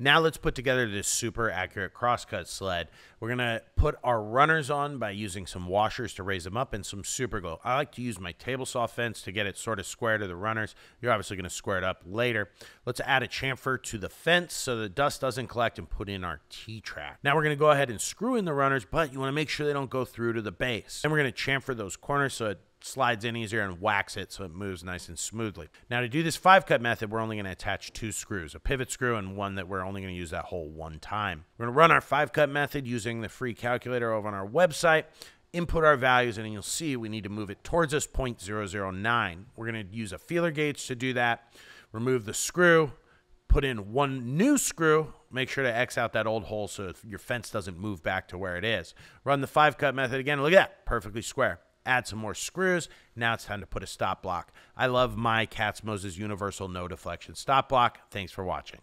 Now let's put together this super accurate crosscut sled. We're gonna put our runners on by using some washers to raise them up and some super glue. I like to use my table saw fence to get it sort of square to the runners. You're obviously gonna square it up later. Let's add a chamfer to the fence so the dust doesn't collect and put in our T-track. Now we're gonna go ahead and screw in the runners, but you wanna make sure they don't go through to the base. And we're gonna chamfer those corners so it slides in easier and wax it so it moves nice and smoothly. Now to do this five cut method, we're only going to attach two screws, a pivot screw and one that we're only going to use that hole one time. We're going to run our five cut method using the free calculator over on our website input our values and you'll see we need to move it towards us 0.009. We're going to use a feeler gauge to do that. Remove the screw, put in one new screw, make sure to X out that old hole so your fence doesn't move back to where it is. Run the five cut method again. Look at that, perfectly square add some more screws. Now it's time to put a stop block. I love my Katz Moses Universal No Deflection Stop Block. Thanks for watching.